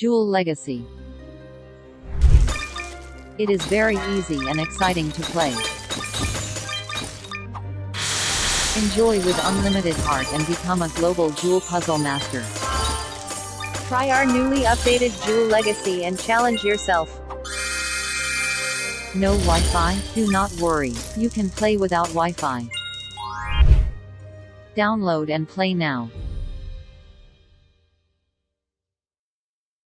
Jewel Legacy. It is very easy and exciting to play. Enjoy with unlimited heart and become a global Jewel puzzle master. Try our newly updated Jewel Legacy and challenge yourself. No Wi-Fi? Do not worry, you can play without Wi-Fi. Download and play now.